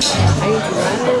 Ay, jugando,